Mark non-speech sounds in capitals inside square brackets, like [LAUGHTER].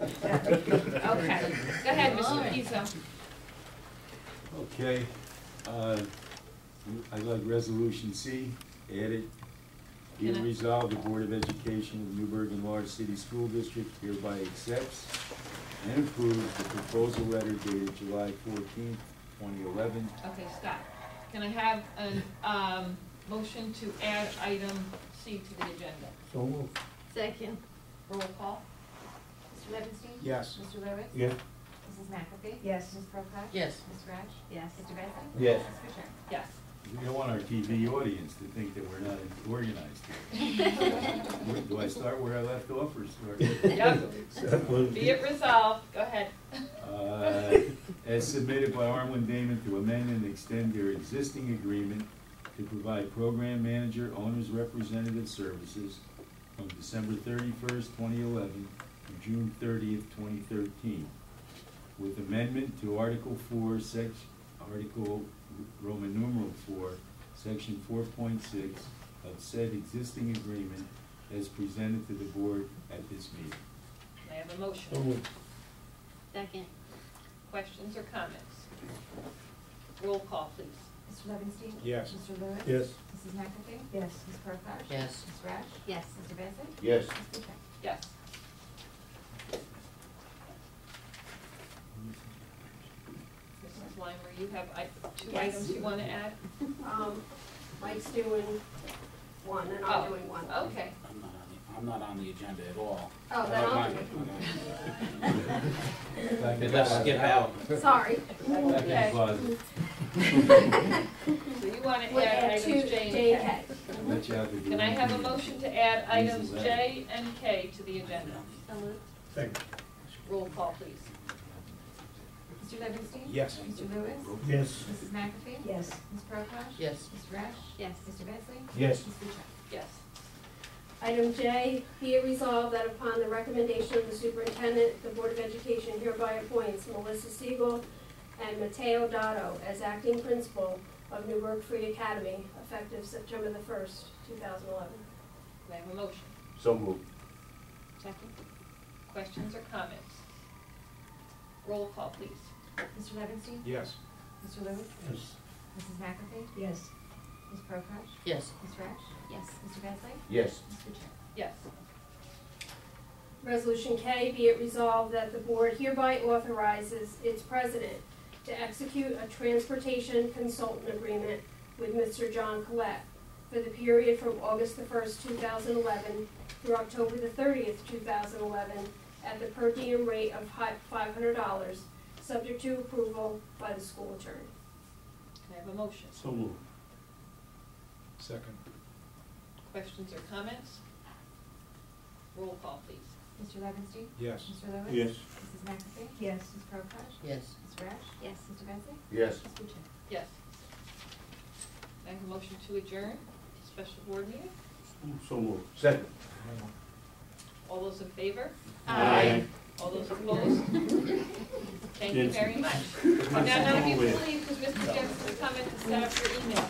Okay, go ahead, Mr. Pizzo. Okay, uh, I'd like resolution C added. Be it Can resolved, the Board of Education of the Newburgh Large City School District hereby accepts and approves the proposal letter dated July fourteenth, twenty eleven. Okay, stop. Can I have an, um, motion to add item C to the agenda? So moved. Second. Roll call? Mr. Levinstein? Yes. Mr. Lewis? Yes. Mrs. McAfee? Yes. Ms. Prokop? Yes. Ms. Rash? Yes. Mr. Bessie? Yes. Ms. Fisher? Yes. We don't want our TV audience to think that we're not organized here. [LAUGHS] Do I start where I left off or start? Yep, be it resolved, go ahead. Uh, As submitted by Arlen Damon to amend and extend their existing agreement to provide program manager owner's representative services from December thirty-first, twenty eleven to June thirtieth, twenty thirteen. With amendment to Article four, Section, Article Roman numeral four, Section four point six of said existing agreement as presented to the board at this meeting. May I have a motion? So moved. Second. Questions or comments? Roll call, please. Mr. Levinstein? Yes. Mr. Lewis? Yes. Mrs. McAfee? Yes. Ms. Prokop? Yes. Ms. Rash? Yes. Mr. Bessie? Yes. Ms. Fisher? Yes. Mrs. Weimer, you have i- two Yes. items you want to add? Um, Mike's doing one and Oh, I'm doing one. Okay. I'm not on the, I'm not on the agenda at all. Oh, then I'll do It does skip out. it. Sorry. Okay. Buzz. So you want to Would add add items J J and and K? K. I'll let you have the Can I have a motion to add items J and K to the agenda? So moved. Second. Roll call, please. Mr. Levinstein? Yes. Mr. Lewis? Yes. Mrs. McAfee? Yes. Ms. Prokop? Yes. Ms. Rash? Yes. Mr. Bessie? Yes. Ms. Fisher? Yes. Item J, be it resolved that upon the recommendation of the superintendent, the Board of Education hereby appoints Melissa Siegel and Mateo Dotto as acting principal of Newburgh Free Academy effective September the first, two thousand eleven. May I have a motion? So moved. Second. Questions or comments? Roll call, please. Mr. Levinstein? Yes. Mr. Lewis? Yes. Mrs. McAfee? Yes. Ms. Prokop? Yes. Ms. Rash? Yes. Mr. Bessie? Yes. Ms. Fisher? Yes. Resolution K, be it resolved that the board hereby authorizes its president to execute a transportation consultant agreement with Mr. John Collette for the period from August the first, two thousand eleven through October the thirtieth, two thousand eleven, at the per diem rate of five hundred dollars, subject to approval by the school attorney. Can I have a motion? So moved. Second. Questions or comments? Roll call, please. Mr. Levinstein? Yes. Mr. Lewis? Yes. Mrs. McAfee? Yes. Ms. Prokop? Yes. Ms. Rash? Yes. Mr. Bessie? Yes. Ms. Fisher? Yes. Can I have a motion to adjourn special board meeting? So moved. Second. All those in favor? Aye. All those opposed? [LAUGHS] Thank you very much. Now, none of you can leave because Mr. Jensen is coming to set up your email.